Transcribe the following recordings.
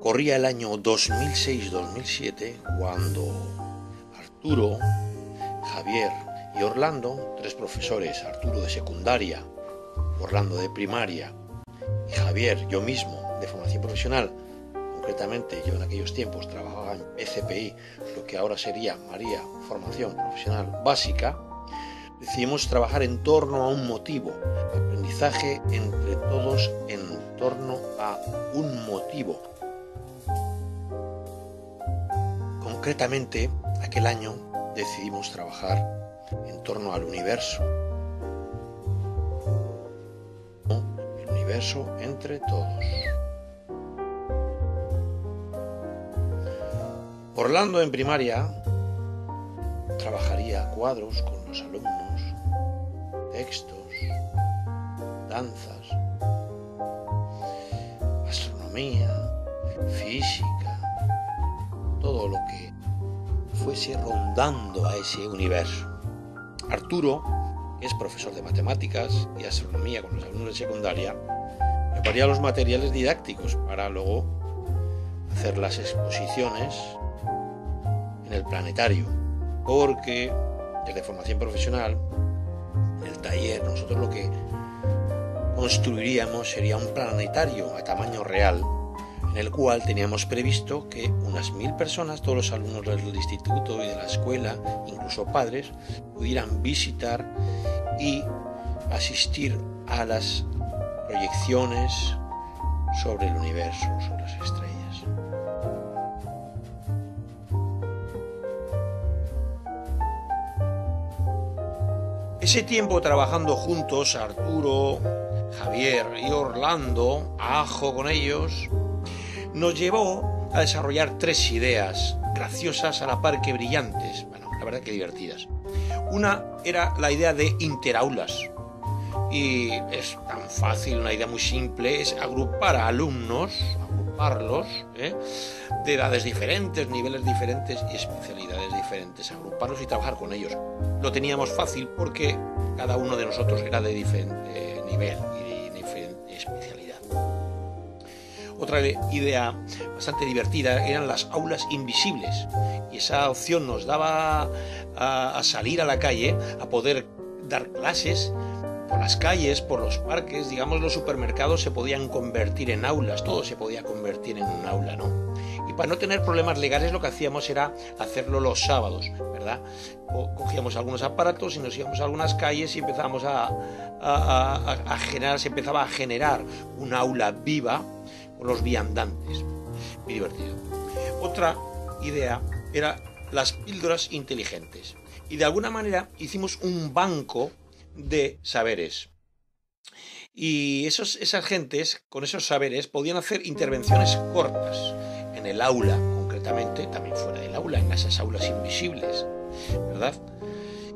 Corría el año 2006-2007 cuando Arturo, Javier y Orlando, tres profesores, Arturo de secundaria, Orlando de primaria y Javier, yo mismo, de formación profesional, concretamente yo en aquellos tiempos trabajaba en PCPI, lo que ahora sería María Formación Profesional Básica, decidimos trabajar en torno a un motivo, aprendizaje entre todos en torno a un motivo. Concretamente, aquel año decidimos trabajar en torno al universo. El universo entre todos. Orlando en primaria trabajaría cuadros con los alumnos, textos, danzas, astronomía, física, todo lo que fuese rondando a ese universo. Arturo, que es profesor de matemáticas y astronomía con los alumnos de secundaria, prepararía los materiales didácticos para luego hacer las exposiciones en el planetario, porque desde formación profesional, taller, nosotros lo que construiríamos sería un planetario a tamaño real en el cual teníamos previsto que unas mil personas, todos los alumnos del instituto y de la escuela, incluso padres, pudieran visitar y asistir a las proyecciones sobre el universo, sobre las estrellas. Ese tiempo trabajando juntos, Arturo, Javier y Orlando, ajo con ellos, nos llevó a desarrollar tres ideas graciosas a la par que brillantes, bueno, la verdad que divertidas. Una era la idea de interaulas. Y es tan fácil, una idea muy simple, es agrupar a alumnos, agruparlos, ¿eh? de edades diferentes, niveles diferentes y especialidades diferentes, agruparlos y trabajar con ellos. Lo teníamos fácil porque cada uno de nosotros era de diferente nivel y de diferente especialidad. Otra idea bastante divertida eran las aulas invisibles y esa opción nos daba a, salir a la calle, a poder dar clases por las calles, por los parques, digamos los supermercados se podían convertir en aulas, todo se podía convertir en un aula, ¿no? Y para no tener problemas legales lo que hacíamos era hacerlo los sábados, ¿verdad? cogíamos algunos aparatos y nos íbamos a algunas calles y empezábamos a, a generar, se empezaba a generar un aula viva con los viandantes. Muy divertido. Otra idea era las píldoras inteligentes. Y de alguna manera hicimos un banco de saberes. Y esos, esas gentes, con esos saberes, podían hacer intervenciones cortas en el aula, concretamente, también fuera del aula, en esas aulas invisibles, ¿verdad?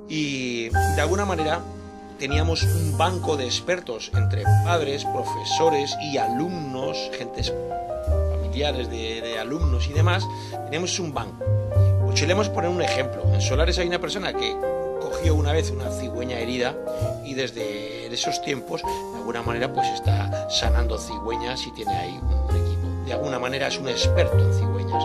Y de alguna manera teníamos un banco de expertos entre padres, profesores y alumnos, gentes familiares de, alumnos y demás, teníamos un banco. Pues le hemos poner un ejemplo. En Solares hay una persona que cogió una vez una cigüeña herida y desde esos tiempos, de alguna manera, pues está sanando cigüeñas y tiene ahí un equipo. De alguna manera es un experto en cigüeñas